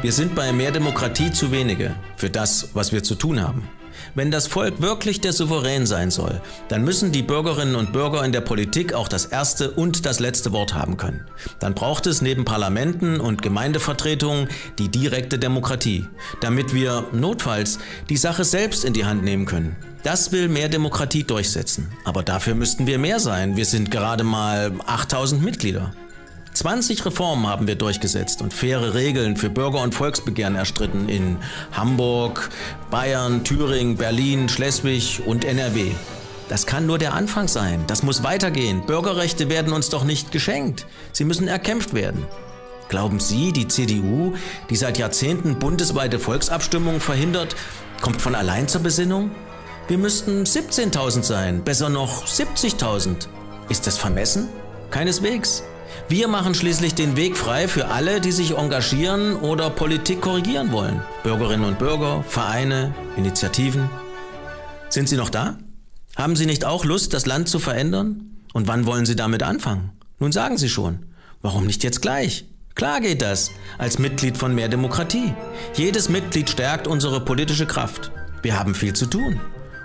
Wir sind bei mehr Demokratie zu wenige für das, was wir zu tun haben. Wenn das Volk wirklich der Souverän sein soll, dann müssen die Bürgerinnen und Bürger in der Politik auch das erste und das letzte Wort haben können. Dann braucht es neben Parlamenten und Gemeindevertretungen die direkte Demokratie, damit wir notfalls die Sache selbst in die Hand nehmen können. Das will mehr Demokratie durchsetzen. Aber dafür müssten wir mehr sein. Wir sind gerade mal 8000 Mitglieder. 20 Reformen haben wir durchgesetzt und faire Regeln für Bürger- und Volksbegehren erstritten in Hamburg, Bayern, Thüringen, Berlin, Schleswig und NRW. Das kann nur der Anfang sein. Das muss weitergehen. Bürgerrechte werden uns doch nicht geschenkt. Sie müssen erkämpft werden. Glauben Sie, die CDU, die seit Jahrzehnten bundesweite Volksabstimmungen verhindert, kommt von allein zur Besinnung? Wir müssten 17.000 sein, besser noch 70.000. Ist das vermessen? Keineswegs. Wir machen schließlich den Weg frei für alle, die sich engagieren oder Politik korrigieren wollen. Bürgerinnen und Bürger, Vereine, Initiativen. Sind Sie noch da? Haben Sie nicht auch Lust, das Land zu verändern? Und wann wollen Sie damit anfangen? Nun sagen Sie schon. Warum nicht jetzt gleich? Klar geht das, als Mitglied von Mehr Demokratie. Jedes Mitglied stärkt unsere politische Kraft. Wir haben viel zu tun.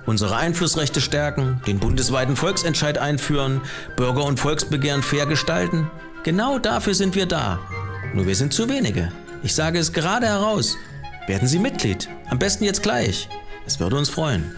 Unsere Einflussrechte stärken, den bundesweiten Volksentscheid einführen, Bürger- und Volksbegehren fair gestalten. Genau dafür sind wir da. Nur wir sind zu wenige. Ich sage es gerade heraus. Werden Sie Mitglied. Am besten jetzt gleich. Es würde uns freuen.